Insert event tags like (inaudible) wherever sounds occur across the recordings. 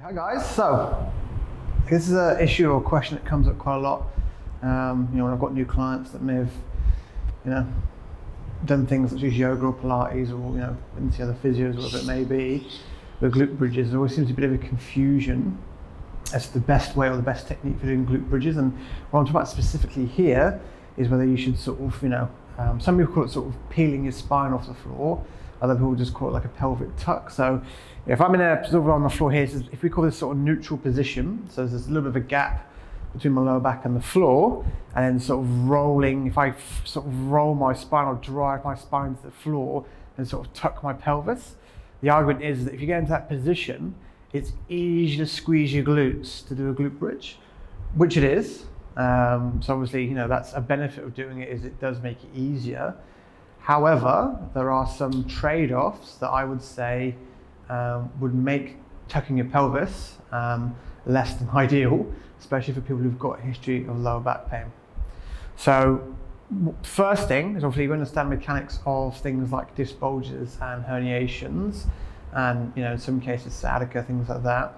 Hi guys, so this is an issue or question that comes up quite a lot. Um, you know, when I've got new clients that may have, you know, done things such as yoga or Pilates or you know, into other physios, or whatever it may be, with glute bridges, there always seems to be a bit of a confusion as to the best way or the best technique for doing glute bridges. And what I'm talking about specifically here is whether you should sort of, you know, um, some people call it sort of peeling your spine off the floor. Other people just call it like a pelvic tuck. So if I'm in a sort of on the floor here, if we call this sort of neutral position, so there's a little bit of a gap between my lower back and the floor, and then sort of rolling, if I sort of roll my spine or drive my spine to the floor and sort of tuck my pelvis, the argument is that if you get into that position, it's easy to squeeze your glutes to do a glute bridge, which it is. Um, so obviously, you know, that's a benefit of doing it is it does make it easier. However, there are some trade-offs that I would say um, would make tucking your pelvis um, less than (laughs) ideal, especially for people who've got a history of lower back pain. So first thing is obviously you understand mechanics of things like disc bulges and herniations and you know in some cases sciatica, things like that.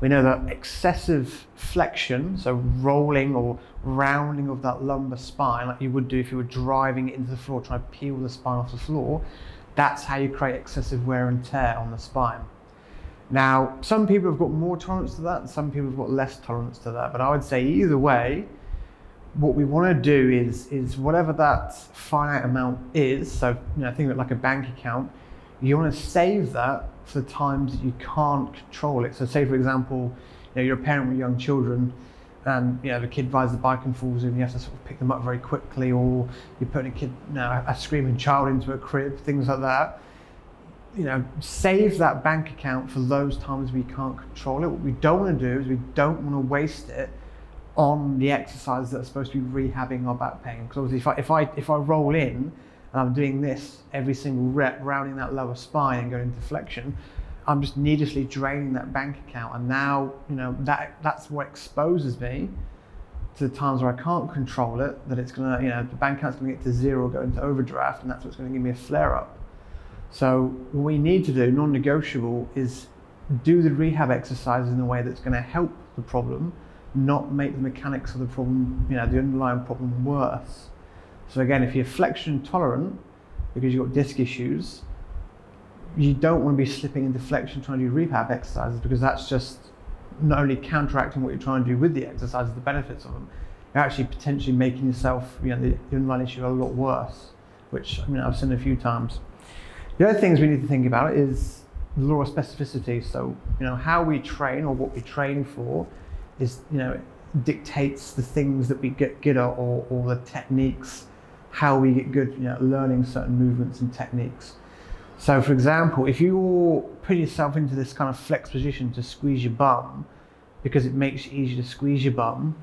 We know that excessive flexion, so rolling or rounding of that lumbar spine, like you would do if you were driving it into the floor, trying to peel the spine off the floor, that's how you create excessive wear and tear on the spine. Now, some people have got more tolerance to that, and some people have got less tolerance to that. But I would say either way, what we want to do is is whatever that finite amount is. So you know, think of it like a bank account. You want to save that for the times you can't control it. So say for example, you know, you're a parent with young children and you know the kid rides the bike and falls in, you have to sort of pick them up very quickly, or you're putting a kid, you know, a screaming child into a crib, things like that. You know, save that bank account for those times we can't control it. What we don't want to do is we don't want to waste it on the exercises that are supposed to be rehabbing our back pain. Because obviously, if I if I if I roll in and I'm doing this every single rep, rounding that lower spine and going into flexion, I'm just needlessly draining that bank account. And now, you know, that that's what exposes me to the times where I can't control it, that it's gonna, you know, the bank account's gonna get to zero, go into overdraft, and that's what's gonna give me a flare up. So what we need to do, non-negotiable, is do the rehab exercises in a way that's gonna help the problem, not make the mechanics of the problem, you know, the underlying problem worse. So again, if you're flexion tolerant because you've got disc issues, you don't want to be slipping into flexion trying to do rehab exercises because that's just not only counteracting what you're trying to do with the exercises, the benefits of them, you're actually potentially making yourself, you know, the, underlying issue a lot worse, which I mean I've seen a few times. The other things we need to think about is the law of specificity. So, you know, how we train or what we train for is, you know, dictates the things that we get at or, or the techniques how we get good you know, learning certain movements and techniques. So for example, if you put yourself into this kind of flex position to squeeze your bum, because it makes it easier to squeeze your bum,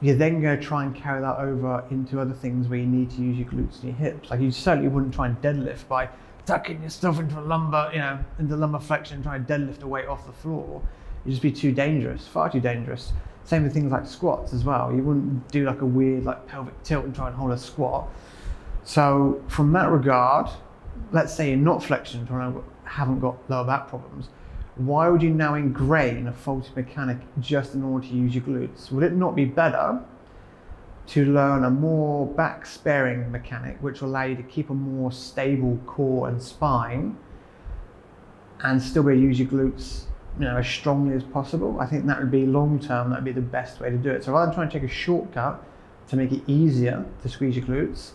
you're then going to try and carry that over into other things where you need to use your glutes and your hips. Like you certainly wouldn't try and deadlift by tucking yourself into a lumbar, you know, into lumbar flexion and trying to deadlift a weight off the floor. You'd just be too dangerous, far too dangerous. Same with things like squats as well. You wouldn't do like a weird like pelvic tilt and try and hold a squat. So from that regard, let's say you're not flexion and haven't got lower back problems, why would you now ingrain a faulty mechanic just in order to use your glutes? Would it not be better to learn a more back sparing mechanic which will allow you to keep a more stable core and spine and still be able to use your glutes you know, as strongly as possible. I think that would be long term, that would be the best way to do it. So rather than trying to take a shortcut to make it easier to squeeze your glutes,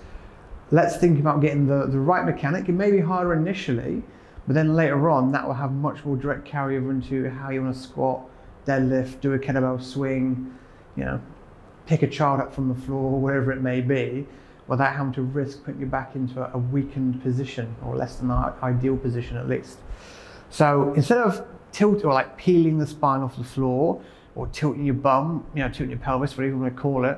let's think about getting the, the right mechanic. It may be harder initially, but then later on, that will have much more direct carryover into how you want to squat, deadlift, do a kettlebell swing, you know, pick a child up from the floor, wherever it may be, without having to risk putting you back into a weakened position or less than ideal position at least. So instead of tilt or like peeling the spine off the floor or tilting your bum, you know, tilting your pelvis, whatever you want to call it.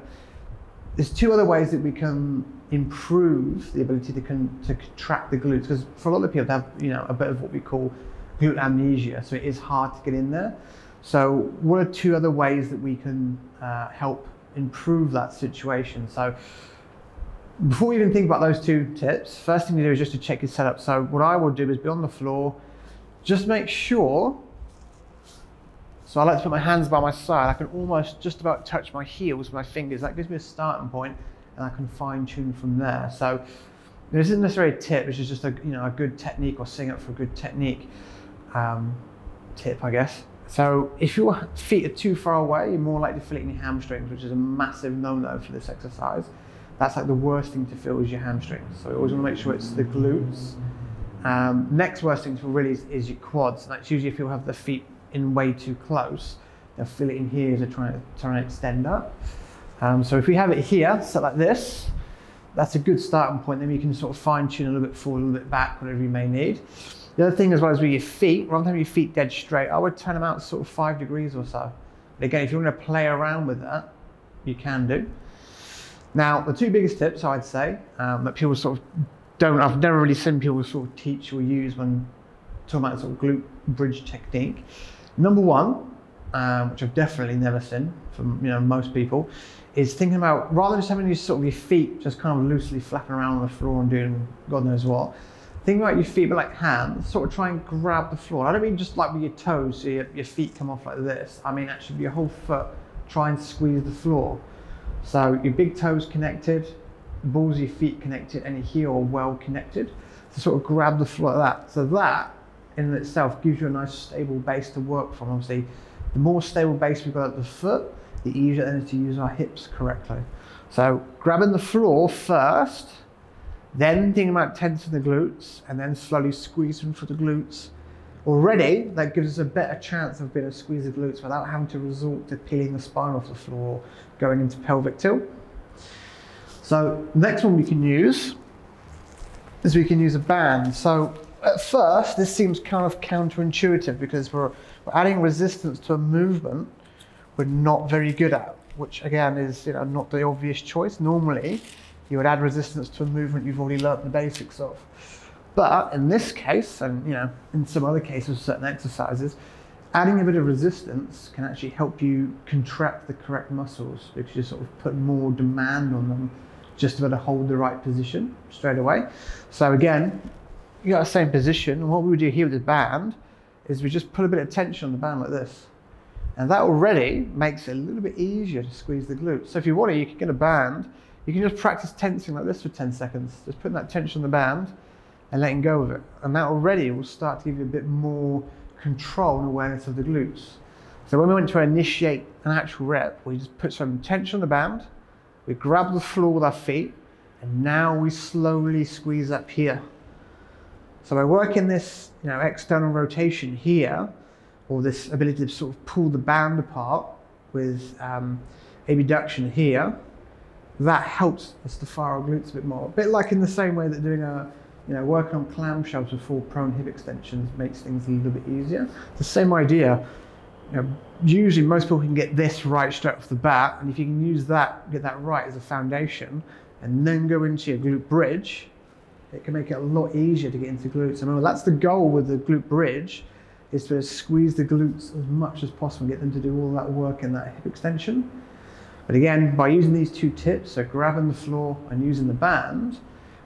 There's two other ways that we can improve the ability to, con- to contract the glutes because for a lot of people they have, you know, a bit of what we call glute amnesia, so it is hard to get in there. So what are two other ways that we can uh, help improve that situation? So before we even think about those two tips, first thing to do is just to check your setup. So what I will do is be on the floor, just make sure So I like to put my hands by my side. I can almost just about touch my heels with my fingers. That gives me a starting point and I can fine tune from there. So this isn't necessarily a tip, this is just a, you know, a good technique or setting up for a good technique um, tip, I guess. So if your feet are too far away, you're more likely to feel it in your hamstrings, which is a massive no-no for this exercise. That's like the worst thing to feel is your hamstrings. So you always want to make sure it's the glutes. Um, next worst thing to feel really is, is your quads. And that's usually if you have the feet in way too close, they'll feel it in here as they're trying to, trying to extend up. Um, so if we have it here, set like this, that's a good starting point. Then you can sort of fine tune a little bit forward, a little bit back, whatever you may need. The other thing as well is with your feet, rather than having your feet dead straight, I would turn them out sort of five degrees or so. But again, if you want to play around with that, you can do. Now, the two biggest tips I'd say um, that people sort of don't, I've never really seen people sort of teach or use when talking about sort of glute bridge technique. Number one, um, which I've definitely never seen from you know most people, is thinking about rather than just having your sort of your feet just kind of loosely flapping around on the floor and doing God knows what. Think about your feet, but like hands, sort of try and grab the floor. I don't mean just like with your toes, so your, your feet come off like this. I mean actually your whole foot, try and squeeze the floor. So your big toes connected, balls of your feet connected, and your heel well connected. To sort of grab the floor like that. So that in itself gives you a nice stable base to work from. Obviously, the more stable base we've got at the foot, the easier it is to use our hips correctly. So grabbing the floor first, then thinking about tensing the glutes, and then slowly squeezing for the glutes. Already, that gives us a better chance of being able to squeeze the glutes without having to resort to peeling the spine off the floor, going into pelvic tilt. So next one we can use is we can use a band. So at first, this seems kind of counterintuitive because we're, we're adding resistance to a movement we're not very good at, which again is you know, not the obvious choice. Normally, you would add resistance to a movement you've already learnt the basics of. But in this case, and you know, in some other cases, certain exercises, adding a bit of resistance can actually help you contract the correct muscles because you sort of put more demand on them just to be able to hold the right position straight away. So again, you got the same position. And what we would do here with the band is we just put a bit of tension on the band like this. And that already makes it a little bit easier to squeeze the glutes. So if you want to, you can get a band. You can just practice tensing like this for 10 seconds. Just putting that tension on the band and letting go of it. And that already will start to give you a bit more control and awareness of the glutes. So when we went to initiate an actual rep, we just put some tension on the band, we grab the floor with our feet, and now we slowly squeeze up here. So by working this you know, external rotation here, or this ability to sort of pull the band apart with um, abduction here, that helps us to fire our glutes a bit more. A bit like in the same way that doing a, you know, working on clamshells with full prone hip extensions makes things a little bit easier. It's the same idea. You know, usually most people can get this right straight off the bat, and if you can use that, get that right as a foundation, and then go into your glute bridge, it can make it a lot easier to get into glutes. And remember, that's the goal with the glute bridge, is to squeeze the glutes as much as possible, get them to do all that work in that hip extension. But again, by using these two tips, so grabbing the floor and using the band,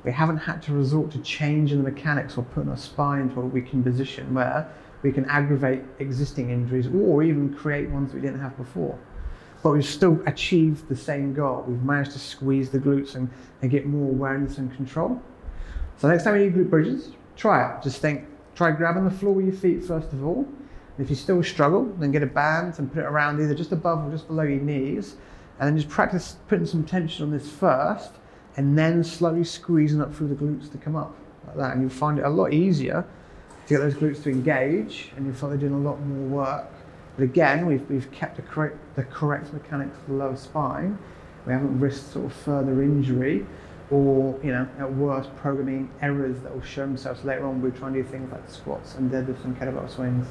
we haven't had to resort to changing the mechanics or putting our spine into a weakened position where we can aggravate existing injuries or even create ones we didn't have before. But we've still achieved the same goal. We've managed to squeeze the glutes and, and get more awareness and control. So next time you do glute bridges, try it. Just think, try grabbing the floor with your feet first of all. If you still struggle, then get a band and put it around either just above or just below your knees. And then just practice putting some tension on this first and then slowly squeezing up through the glutes to come up like that. And you'll find it a lot easier to get those glutes to engage and you'll find they're doing a lot more work. But again, we've, we've kept the correct, the correct mechanics for the lower spine. We haven't risked sort of further injury or, you know, at worst, programming errors that will show themselves later on. We're trying to do things like squats and deadlifts and kettlebell swings.